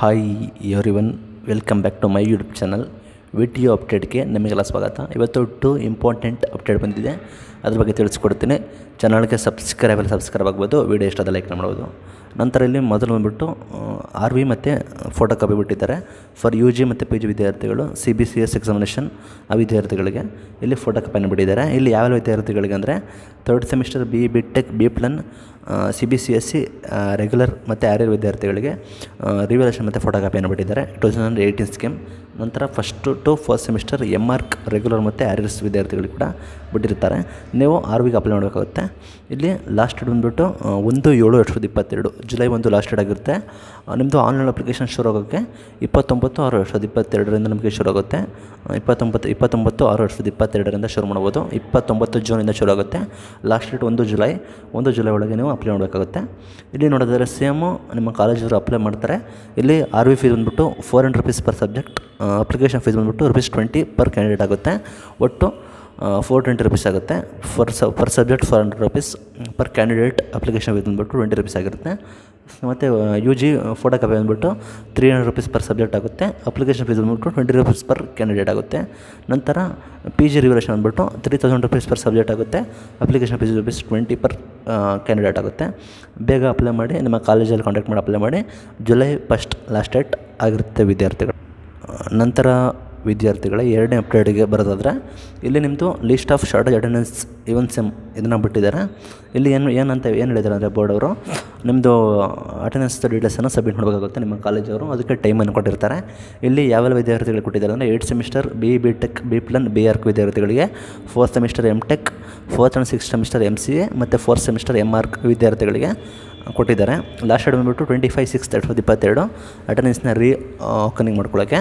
Hi everyone welcome back to my YouTube channel video ಅಪ್ಡೇಟ್ಗೆ ನಿಮಗೆಲ್ಲ ಸ್ವಾಗತ. ಇವತ್ತು ಟು ಇಂಪಾರ್ಟೆಂಟ್ ಅಪ್ಡೇಟ್ ಬಂದಿದೆ. ಅದ್ರ ಬಗ್ಗೆ ತಿಳಿಸ್ಕೊಡ್ತೀನಿ. ಚಾನಲ್ಗೆ ಸಬ್ಸ್ಕ್ರೈಬ್ ಸಬ್ಸ್ಕ್ರೈಬ್ ಆಗ್ಬೋದು ವೀಡಿಯೋ ಇಷ್ಟದ ಲೈಕ್ ಮಾಡ್ಬೋದು. ನಂತರ ಇಲ್ಲಿ ಮೊದಲು ಬಂದುಬಿಟ್ಟು ಆರ್ ವಿ ಮತ್ತು ಫೋಟೋ ಕಾಪಿ ಬಿಟ್ಟಿದ್ದಾರೆ. ಫಾರ್ ಯು ಜಿ ಮತ್ತು ಪಿ ಜಿ ವಿದ್ಯಾರ್ಥಿಗಳು C B C S examination ಆ ವಿದ್ಯಾರ್ಥಿಗಳಿಗೆ ಇಲ್ಲಿ ಫೋಟೋ ಕಾಪಿಯನ್ನು ಬಿಟ್ಟಿದ್ದಾರೆ. ಇಲ್ಲಿ ಯಾವ್ಯಾವ ವಿದ್ಯಾರ್ಥಿಗಳಿಗೆ ಅಂದರೆ third semester B B tech B plan C B C S C regular ಮತ್ತು ಆರ್ ಆರ್ ವಿದ್ಯಾರ್ಥಿಗಳಿಗೆ ರಿವ್ಯಾಲ್ಯೂಷನ್ ಮತ್ತು ಫೋಟೋ ಕಾಪಿಯನ್ನು ಬಿಟ್ಟಿದ್ದಾರೆ. ಟೂ ತೌಸಂಡ್ ಏಯ್ಟೀನ್ ಸ್ಕೀಮ್ ನಂತರ first to first semester M arch regular ಮತ್ತು ಆರ್ಯರ್ಸ್ ವಿದ್ಯಾರ್ಥಿಗಳಿಗೆ ಕೂಡ ಬಿಟ್ಟಿರ್ತಾರೆ. ನೀವು ಆರ್ ವಿಗೆ ಅಪ್ಲೈ ಮಾಡಬೇಕಾಗುತ್ತೆ. ಇಲ್ಲಿ ಲಾಸ್ಟ್ ಡೇಟ್ ಬಂದುಬಿಟ್ಟು ಒಂದು ಏಳು ಎರಡು ಸಾವಿರದ ಇಪ್ಪತ್ತೆರಡು ಜುಲೈ ಒಂದು ಲಾಸ್ಟ್ ಡೇಟ್ ಆಗಿರುತ್ತೆ. ನಿಮ್ಮದು ಆನ್ಲೈನ್ ಅಪ್ಲಿಕೇಶನ್ ಶುರು ಆಗೋಕ್ಕೆ ಇಪ್ಪತ್ತೊಂಬತ್ತು ಆರು ಎರಡು ಸಾವಿರದ ಇಪ್ಪತ್ತೆರಡರಿಂದ ನಮಗೆ ಶುರು ಆಗುತ್ತೆ. ಇಪ್ಪತ್ತೊಂಬತ್ತು ಇಪ್ಪತ್ತೊಂಬತ್ತು ಆರು ಎರಡು ಸಾವಿರದ ಇಪ್ಪತ್ತೆರಡರಿಂದ ಶುರು ಮಾಡ್ಬೋದು. ಇಪ್ಪತ್ತೊಂಬತ್ತು ಜೂನಿಂದ ಶುರು ಆಗುತ್ತೆ. ಲಾಸ್ಟ್ ಡೇಟ್ ಒಂದು ಜುಲೈ ಒಂದು ಜುಲೈ ಒಳಗೆ ನೀವು ಅಪ್ಲೈ ಮಾಡಬೇಕಾಗುತ್ತೆ. ಇಲ್ಲಿ ನೋಡಿದ್ರೆ ಸೇಮು ನಿಮ್ಮ ಕಾಲೇಜವರು ಅಪ್ಲೈ ಮಾಡ್ತಾರೆ. ಇಲ್ಲಿ ಆರ್ ವಿ ಫೀಸ್ ಬಂದುಬಿಟ್ಟು four hundred rupees per subject application fees ಬಂದುಬಿಟ್ಟು ರುಪೀಸ್ ಟ್ವೆಂಟಿ ಪರ್ ಕ್ಯಾಂಡಿಡೇಟ್ ಆಗುತ್ತೆ. ಒಟ್ಟು ಫೋರ್ ಟ್ವೆಂಟಿ ರುಪೀಸ್ ಆಗುತ್ತೆ. ಫರ್ ಸ per subject four hundred rupees per candidate application fees ಬಂದುಬಿಟ್ಟು ಟ್ವೆಂಟಿ ರುಪೀಸ್ ಆಗಿರುತ್ತೆ. ಮತ್ತು ಯು ಜಿ ಫೋಟೋ ಕಾಪಿ ಬಂದುಬಿಟ್ಟು three hundred rupees per subject ಆಗುತ್ತೆ. ಅಪ್ಲಿಕೇಶನ್ ಫೀಸ್ ಬಂದುಬಿಟ್ಟು ಟ್ವೆಂಟಿ ರುಪೀಸ್ ಪರ್ ಕ್ಯಾಂಡಿಡೇಟ್ ಆಗುತ್ತೆ. ನಂತರ ಪಿ ಜಿ ರಿವಲೇಷನ್ ಬಂದುಬಿಟ್ಟು three thousand rupees per subject ಆಗುತ್ತೆ. Application fees rupees twenty per candidate ಆಗುತ್ತೆ. ಬೇಗ ಅಪ್ಲೈ ಮಾಡಿ, ನಿಮ್ಮ ಕಾಲೇಜಲ್ಲಿ ಕಾಂಟ್ಯಾಕ್ಟ್ ಮಾಡಿ ಅಪ್ಲೈ ಮಾಡಿ. ಜುಲೈ ಫಸ್ಟ್ ಲಾಸ್ಟ್ ಡೇಟ್ ಆಗಿರುತ್ತೆ, ವಿದ್ಯಾರ್ಥಿಗಳು. ನಂತರ ವಿದ್ಯಾರ್ಥಿಗಳ ಎರಡನೇ ಅಪ್ಡೇಟ್ಗೆ ಬರೋದಾದ್ರೆ, ಇಲ್ಲಿ ನಿಮ್ಮದು list of shortage attendance even sem ಇದನ್ನು ಬಿಟ್ಟಿದ್ದಾರೆ. ಇಲ್ಲಿ ಏನು ಏನಂತ ಏನು ಹೇಳಿದ್ದಾರೆ ಅಂದರೆ ಬೋರ್ಡ್ ಅವರು ನಿಮ್ಮದು ಅಟೆಂಡೆನ್ಸ್ ಡೀಟೇಲ್ಸನ್ನು ಸಬ್ಮಿಟ್ ಮಾಡಬೇಕಾಗುತ್ತೆ ನಿಮ್ಮ ಕಾಲೇಜವರು ಅದಕ್ಕೆ ಟೈಮನ್ನು ಕೊಟ್ಟಿರ್ತಾರೆ. ಇಲ್ಲಿ ಯಾವೆಲ್ಲ ವಿದ್ಯಾರ್ಥಿಗಳು ಕೊಟ್ಟಿದ್ದಾರೆ ಅಂದರೆ eight semester B B tech B plan B arch ವಿದ್ಯಾರ್ಥಿಗಳಿಗೆ fourth semester M tech fourth and six semester M C A ಮತ್ತು ಫೋರ್ತ್ ಸೆಮಿಸ್ಟರ್ ಎಂ ಆರ್ಕ್ ವಿದ್ಯಾರ್ಥಿಗಳಿಗೆ. ಕೊಟ್ಟಿದ್ದಾರೆ. ಲಾಸ್ಟ್ ಡೇಟ್ ಬಂದುಬಿಟ್ಟು ಟ್ವೆಂಟಿ ಫೈವ್ ಸಿಕ್ಸ್ ಎರಡು ಸಾವಿರದ ಇಪ್ಪತ್ತೆರಡು. ಅಟೆಂಡೆನ್ಸ್ನ ರೀ ಓಪನಿಂಗ್ ಮಾಡ್ಕೊಳ್ಳೋಕ್ಕೆ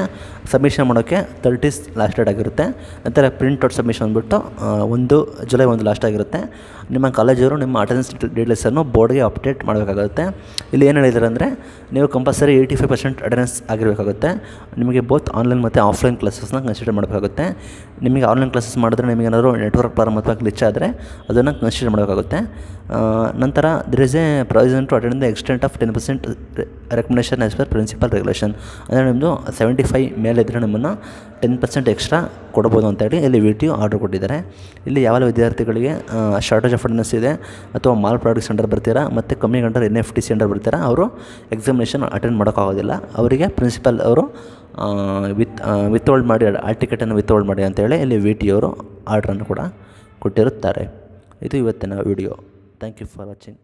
ಸಬ್ಮಿಷನ್ ಮಾಡೋಕ್ಕೆ ತರ್ಟೀಸ್ ಲಾಸ್ಟ್ ಡೇಟ್ ಆಗಿರುತ್ತೆ. ನಂತರ ಪ್ರಿಂಟ್ ಔಟ್ ಸಬ್ಮಿಷನ್ ಬಂದುಬಿಟ್ಟು ಒಂದು ಜುಲೈ ಒಂದು ಲಾಸ್ಟ್ ಆಗಿರುತ್ತೆ. ನಿಮ್ಮ ಕಾಲೇಜವರು ನಿಮ್ಮ ಅಟೆಂಡೆನ್ಸ್ ಡೀಟೇಲ್ಸನ್ನು ಬೋರ್ಡ್ಗೆ ಅಪ್ಡೇಟ್ ಮಾಡಬೇಕಾಗುತ್ತೆ. ಇಲ್ಲಿ ಏನು ಹೇಳಿದ್ದಾರೆ ಅಂದರೆ, ನೀವು compulsory eighty five percent attendance ಆಗಿರಬೇಕಾಗುತ್ತೆ. ನಿಮಗೆ ಬೋತ್ ಆನ್ಲೈನ್ ಮತ್ತು ಆಫ್ಲೈನ್ ಕ್ಲಾಸಸ್ನ ಕನ್ಸಿಡರ್ ಮಾಡಬೇಕಾಗುತ್ತೆ. ನಿಮಗೆ ಆನ್ಲೈನ್ ಕ್ಲಾಸಸ್ ಮಾಡಿದ್ರೆ ನಿಮಗೆ ಏನಾದರೂ ನೆಟ್ವರ್ಕ್ ಪ್ರಾರಂಭ ಅಥವಾ ಗ್ಲಿಚ್ ಆದರೆ ಅದನ್ನು ಕನ್ಸಿಡರ್ ಮಾಡಬೇಕಾಗುತ್ತೆ. ನಂತರ there is a provision to attend extent of ten percent recommendation as per principal regulation ಅಂದರೆ ನಿಮ್ಮದು ಸೆವೆಂಟಿ ಫೈವ್ ಮೇಲೆ ಇದ್ದರೆ ನಿಮ್ಮನ್ನು ಟೆನ್ ಪರ್ಸೆಂಟ್ ಎಕ್ಸ್ಟ್ರಾ ಕೊಡ್ಬೋದು ಅಂತೇಳಿ ಇಲ್ಲಿ ವಿ ಟಿ ಆರ್ಡರ್ ಕೊಟ್ಟಿದ್ದಾರೆ. ಇಲ್ಲಿ ಯಾವೆಲ್ಲ ವಿದ್ಯಾರ್ಥಿಗಳಿಗೆ ಶಾರ್ಟೇಜ್ ಆಫ್ ಅಟೆಂಡೆನ್ಸ್ ಇದೆ ಅಥವಾ ಮಾಲ್ ಪ್ರಾಡಕ್ಟ್ ಸೆಂಟರ್ ಬರ್ತೀರಾ ಮತ್ತು ಕಮ್ಮಿ ಗಂಟರ್ N F T C under ಬರ್ತೀರಾ, ಅವರು ಎಕ್ಸಾಮಿನೇಷನ್ ಅಟೆಂಡ್ ಮಾಡೋಕ್ಕಾಗೋದಿಲ್ಲ. ಅವರಿಗೆ ಪ್ರಿನ್ಸಿಪಲ್ ಅವರು ವಿತ್ ವಿತ್ ಹೋಲ್ಡ್ ಮಾಡಿ, ಆ ಟಿಕೆಟನ್ನು ವಿತ್ ಹೋಲ್ಡ್ ಮಾಡಿ ಅಂತೇಳಿ ಇಲ್ಲಿ ವಿ ಟಿ ಅವರು ಆರ್ಡ್ರನ್ನು ಕೂಡ ಕೊಟ್ಟಿರುತ್ತಾರೆ. ಇದು ಇವತ್ತಿನ video thank you for watching